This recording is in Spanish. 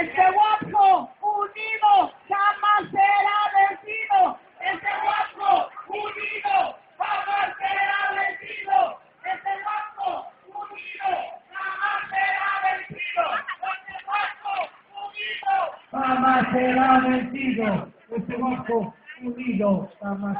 Este guapo unido jamás será vencido. Este guapo unido jamás será vencido. Este guapo unido jamás será vencido. Este guapo unido Jamás será vencido. Este guapo unido jamás.